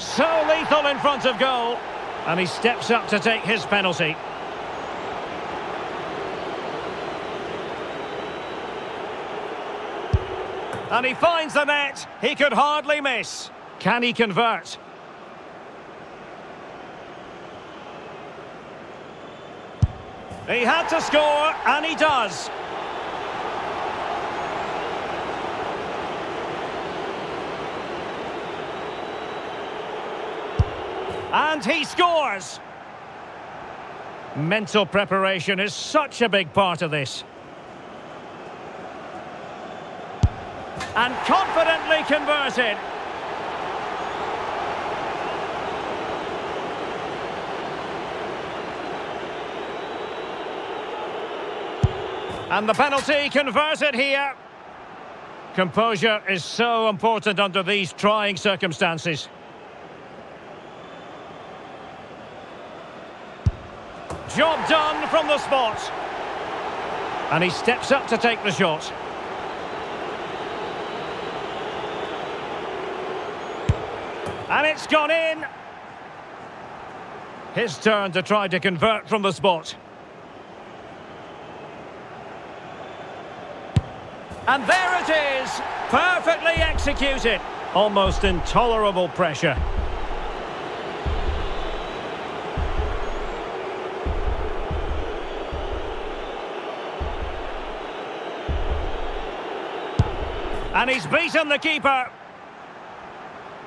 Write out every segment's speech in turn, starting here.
So lethal in front of goal. And he steps up to take his penalty. And he finds the net. He could hardly miss. Can he convert? He had to score, and he does. And he scores! Mental preparation is such a big part of this. And confidently converted. And the penalty converted here. Composure is so important under these trying circumstances. Job done from the spot. And he steps up to take the shot. And it's gone in. His turn to try to convert from the spot. And there it is, perfectly executed. Almost intolerable pressure. And he's beaten the keeper.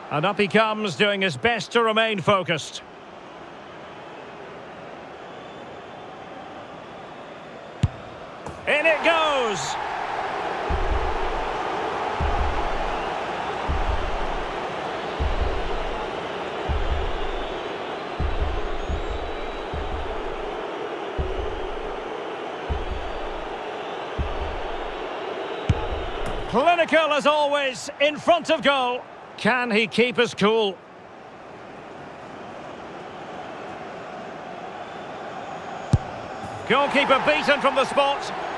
And up he comes, doing his best to remain focused. In it goes. Clinical as always, in front of goal. Can he keep us cool? Goalkeeper beaten from the spot.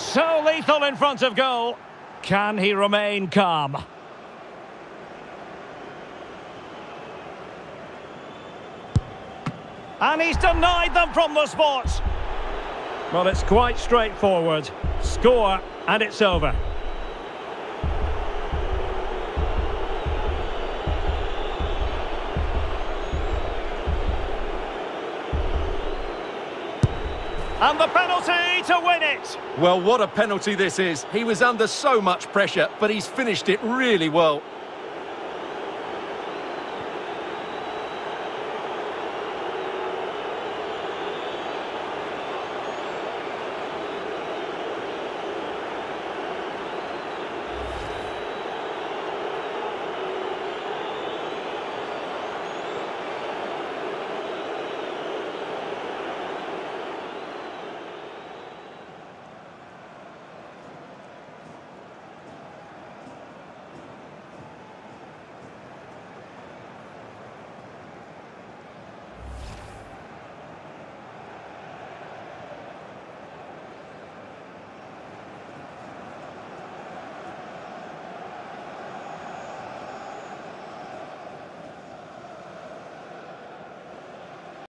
So lethal in front of goal. Can he remain calm? And he's denied them from the spot. Well, it's quite straightforward. Score, and it's over. And the penalty to win it. Well, what a penalty this is. He was under so much pressure, but he's finished it really well.